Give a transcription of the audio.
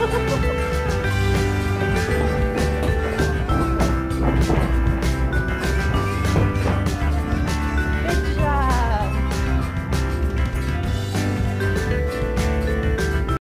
Bye.